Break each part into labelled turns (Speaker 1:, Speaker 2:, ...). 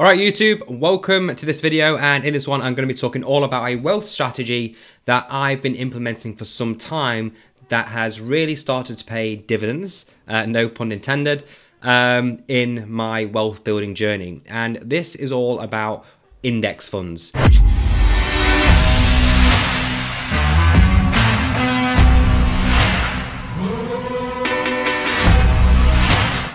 Speaker 1: All right, YouTube, welcome to this video. And in this one, I'm going to be talking all about a wealth strategy that I've been implementing for some time that has really started to pay dividends, uh, no pun intended, um, in my wealth building journey. And this is all about index funds.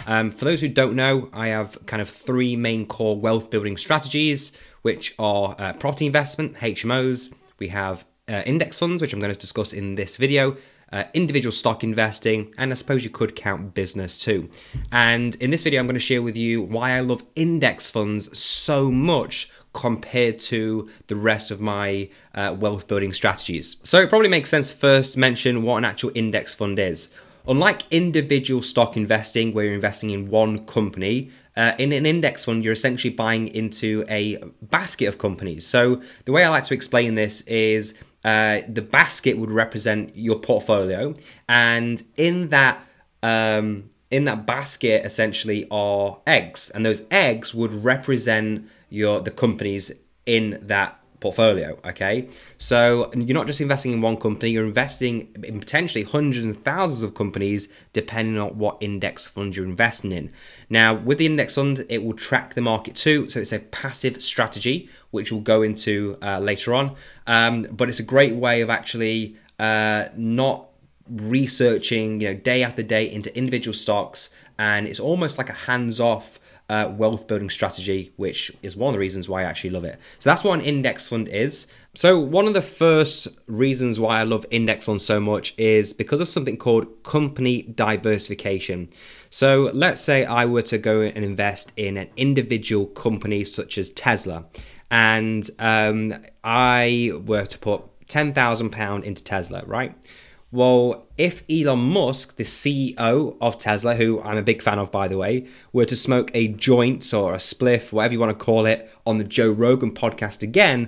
Speaker 1: Um, for those who don't know, I have kind of three main core wealth building strategies, which are uh, property investment, HMOs. We have uh, index funds, which I'm going to discuss in this video, uh, individual stock investing, and I suppose you could count business too. And in this video, I'm going to share with you why I love index funds so much compared to the rest of my uh, wealth building strategies. So it probably makes sense to first mention what an actual index fund is. Unlike individual stock investing, where you're investing in one company, uh, in an index fund, you're essentially buying into a basket of companies. So, the way I like to explain this is uh, the basket would represent your portfolio, and in that um, in that basket essentially are eggs, and those eggs would represent your the companies in that portfolio. Okay, so you're not just investing in one company; you're investing in potentially hundreds and thousands of companies, depending on what index fund you're investing in. Now, with the index fund, it will track the market too, so it's a passive strategy, which we'll go into uh, later on. Um, but it's a great way of actually uh, not researching, you know, day after day into individual stocks, and it's almost like a hands-off uh, wealth building strategy, which is one of the reasons why I actually love it. So that's what an index fund is. So one of the first reasons why I love index funds so much is because of something called company diversification. So let's say I were to go and invest in an individual company such as Tesla, and um, I were to put £10,000 into Tesla, right? Well, if Elon Musk, the CEO of Tesla, who I'm a big fan of by the way, were to smoke a joint or a spliff, whatever you want to call it, on the Joe Rogan podcast again,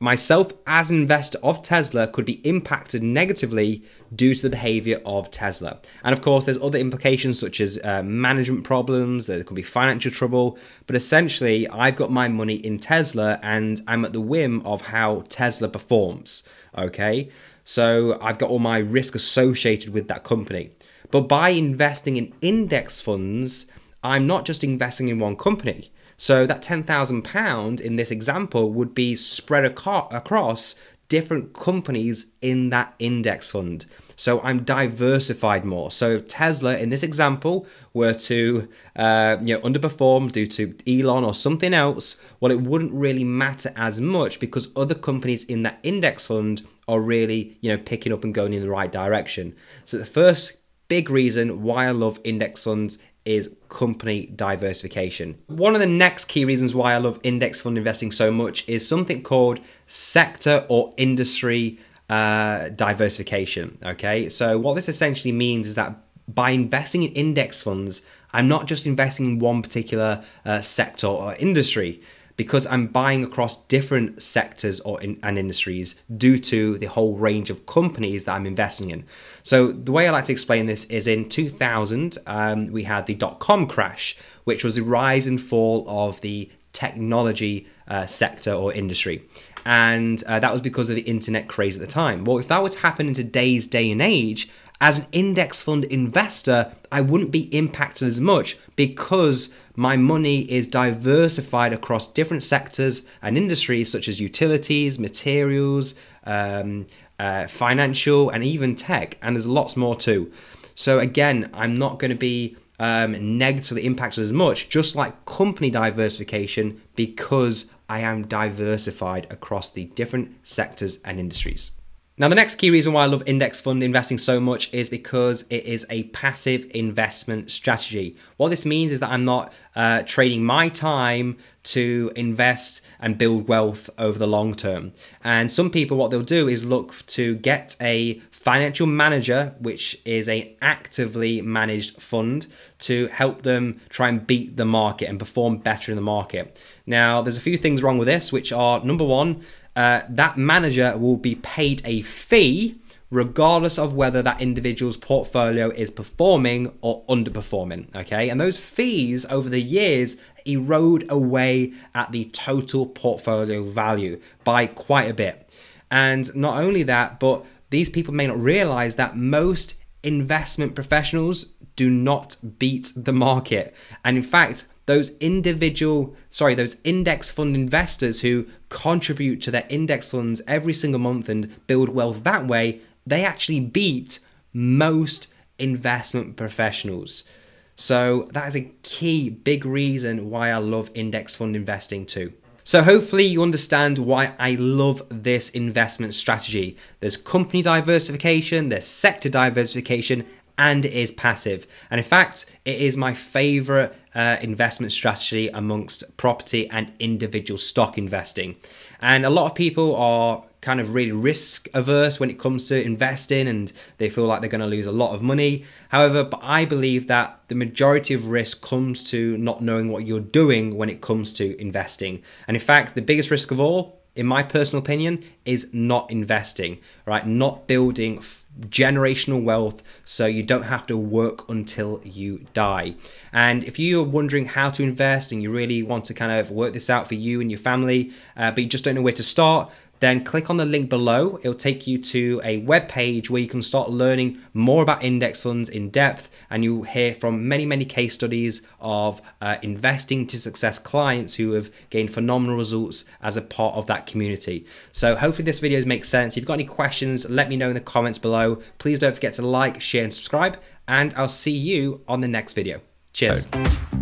Speaker 1: myself as an investor of Tesla could be impacted negatively due to the behavior of Tesla. And of course, there's other implications such as uh, management problems, there could be financial trouble, but essentially, I've got my money in Tesla and I'm at the whim of how Tesla performs. Okay, so I've got all my risk associated with that company. But by investing in index funds, I'm not just investing in one company. So that £10,000 in this example would be spread across different companies in that index fund. So I'm diversified more. So Tesla, in this example, were to uh, you know underperform due to Elon or something else, well, it wouldn't really matter as much because other companies in that index fund are really you know picking up and going in the right direction. So the first big reason why I love index funds is company diversification. One of the next key reasons why I love index fund investing so much is something called sector or industry uh, diversification. Okay, so what this essentially means is that by investing in index funds, I'm not just investing in one particular uh, sector or industry because I'm buying across different sectors or in, and industries due to the whole range of companies that I'm investing in. So the way I like to explain this is in 2000 um, we had the dot com crash, which was the rise and fall of the technology uh, sector or industry and uh, that was because of the internet craze at the time. Well, if that were to happen in today's day and age, as an index fund investor, I wouldn't be impacted as much because my money is diversified across different sectors and industries such as utilities, materials, um, uh, financial, and even tech. And there's lots more too. So, again, I'm not going to be um, negatively impacted as much, just like company diversification, because I am diversified across the different sectors and industries. Now, the next key reason why I love index fund investing so much is because it is a passive investment strategy. What this means is that I'm not uh, trading my time to invest and build wealth over the long term. And some people, what they'll do is look to get a financial manager, which is a actively managed fund, to help them try and beat the market and perform better in the market. Now, there's a few things wrong with this, which are number one, uh, that manager will be paid a fee regardless of whether that individual's portfolio is performing or underperforming. Okay, and those fees over the years erode away at the total portfolio value by quite a bit. And not only that, but these people may not realize that most investment professionals do not beat the market. And in fact, those individual, sorry, those index fund investors who contribute to their index funds every single month and build wealth that way, they actually beat most investment professionals. So that is a key big reason why I love index fund investing too. So hopefully you understand why I love this investment strategy. There's company diversification, there's sector diversification, and it is passive. And in fact, it is my favorite uh, investment strategy amongst property and individual stock investing. And a lot of people are kind of really risk averse when it comes to investing and they feel like they're going to lose a lot of money. However, I believe that the majority of risk comes to not knowing what you're doing when it comes to investing. And in fact, the biggest risk of all in my personal opinion, is not investing, right? Not building generational wealth so you don't have to work until you die. And if you're wondering how to invest and you really want to kind of work this out for you and your family, uh, but you just don't know where to start, then click on the link below. It'll take you to a web page where you can start learning more about index funds in depth, and you'll hear from many, many case studies of uh, investing to success clients who have gained phenomenal results as a part of that community. So, hopefully, this video makes sense. If you've got any questions, let me know in the comments below. Please don't forget to like, share, and subscribe, and I'll see you on the next video. Cheers. Bye.